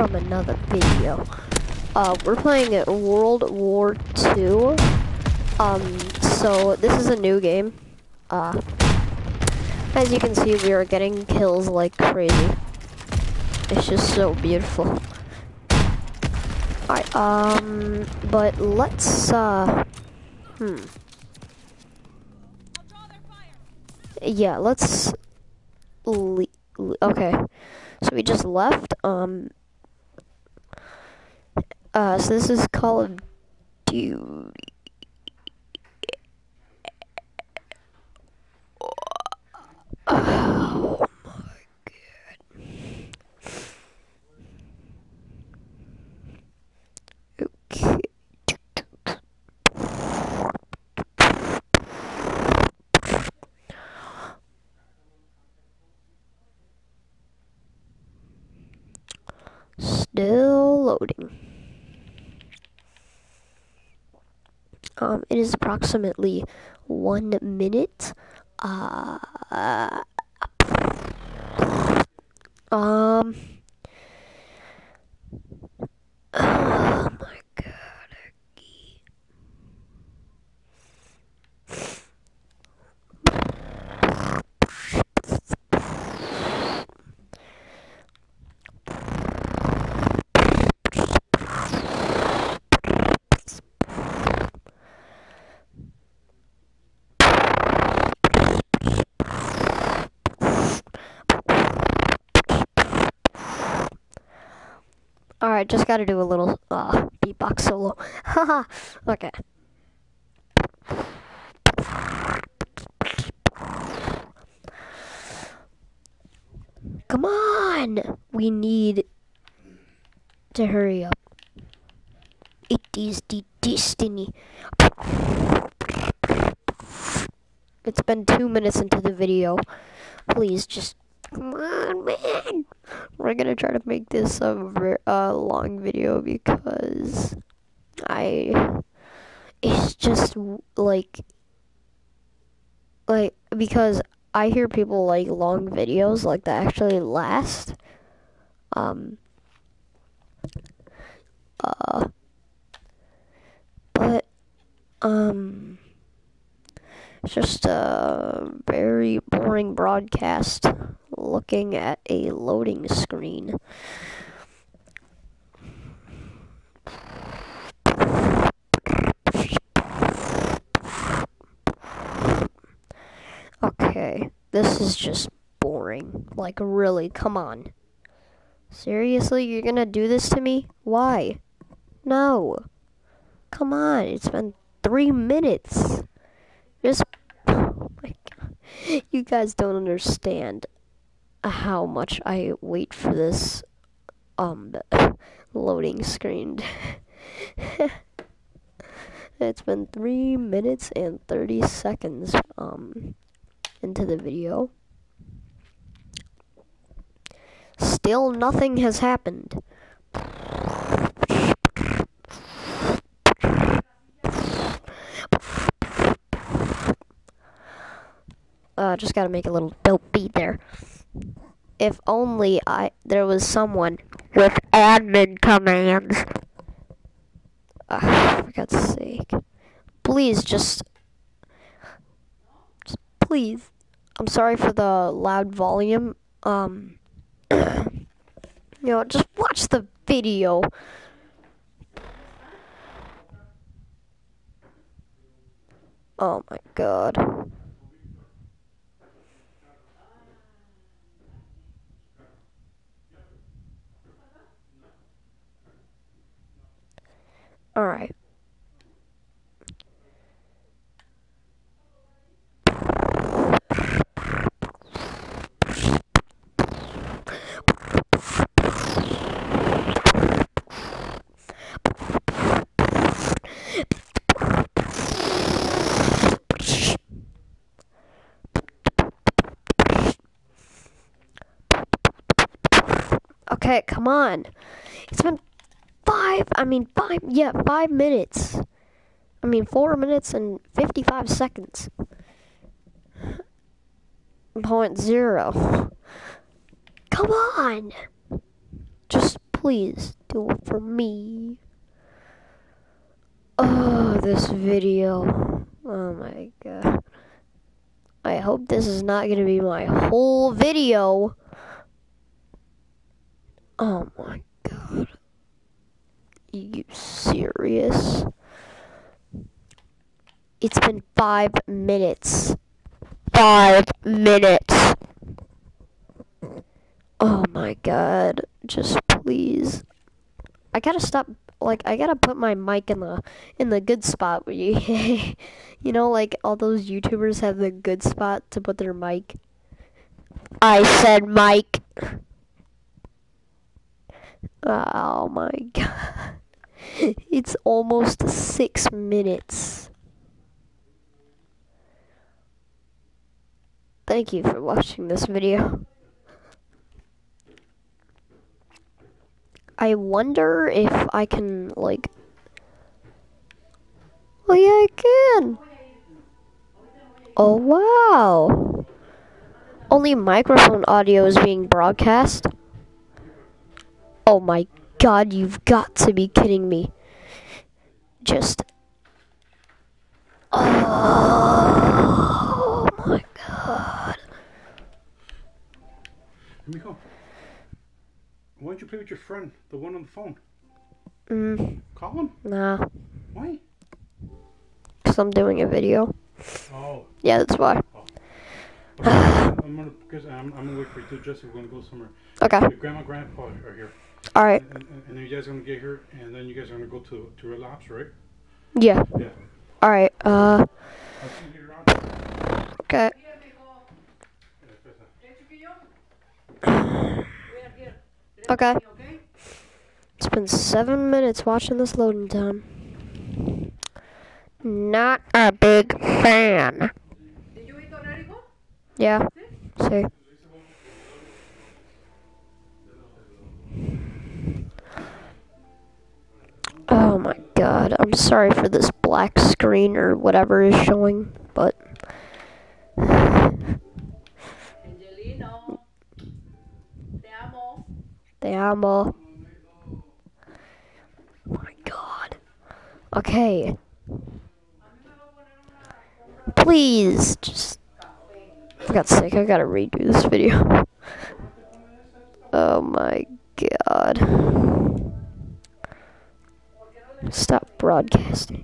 from another video. Uh, we're playing World War II. Um, so this is a new game. Uh, as you can see, we are getting kills like crazy. It's just so beautiful. Alright, um, but let's, uh, hmm. Yeah, let's, okay. So we just left, um, uh, so this is Call of Duty. Oh Still loading. Um, it is approximately one minute. Uh, um. Alright, just gotta do a little uh, beatbox solo. Haha, okay. Come on! We need to hurry up. It is the destiny. It's been two minutes into the video. Please just Come on, man. We're gonna try to make this a, a long video because I. It's just like. Like, because I hear people like long videos, like that actually last. Um. Uh. But, um. It's just a very boring broadcast looking at a loading screen. Okay, this is just boring. Like, really, come on. Seriously, you're gonna do this to me? Why? No. Come on, it's been three minutes. Just, oh my god. You guys don't understand how much I wait for this um loading screen. it's been three minutes and thirty seconds um into the video. Still nothing has happened. Uh, just gotta make a little dope beat there if only I there was someone with admin commands. Uh, for God's sake. Please just, just please. I'm sorry for the loud volume. Um you know, just watch the video. Oh my god. Alright. Okay, come on. It's been five, I mean, five, yeah, five minutes. I mean, four minutes and 55 seconds. Point zero. Come on! Just Please do it for me. Oh, this video. Oh my god. I hope this is not going to be my whole video. Oh my. You serious? It's been five minutes. Five minutes. Oh my god. Just please. I gotta stop like I gotta put my mic in the in the good spot where you you know like all those YouTubers have the good spot to put their mic. I said mic. Oh my god. It's almost six minutes. Thank you for watching this video. I wonder if I can, like... Oh yeah, I can! Oh wow! Only microphone audio is being broadcast? Oh my god, you've got to be kidding me. Just... Oh my god. Miko, why don't you play with your friend, the one on the phone? Mm, Call him. nah, Why? because I'm doing a video. Oh, Yeah, that's why. okay. I'm gonna because I'm, I'm gonna wait for you too, Jesse. We're gonna go somewhere. Okay, Your grandma, grandpa are here, alright. and, and, and then you guys are gonna get here, and then you guys are gonna go to to relapse, right? Yeah, Yeah. alright, uh, I'll see you okay. Okay. It's been seven minutes watching this loading time. Not a big fan. Did you eat already. Yeah. See. Oh my god. I'm sorry for this black screen or whatever is showing, but. Te amo. Amo. My god. Okay. Please, just. For God's sake, I gotta redo this video. Oh my god. Stop broadcasting.